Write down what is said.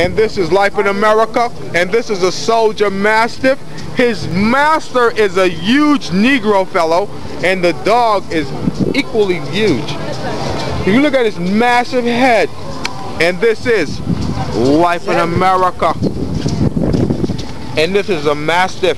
And this is Life in America. And this is a soldier mastiff. His master is a huge Negro fellow. And the dog is equally huge. If you look at his massive head. And this is Life in America. And this is a mastiff.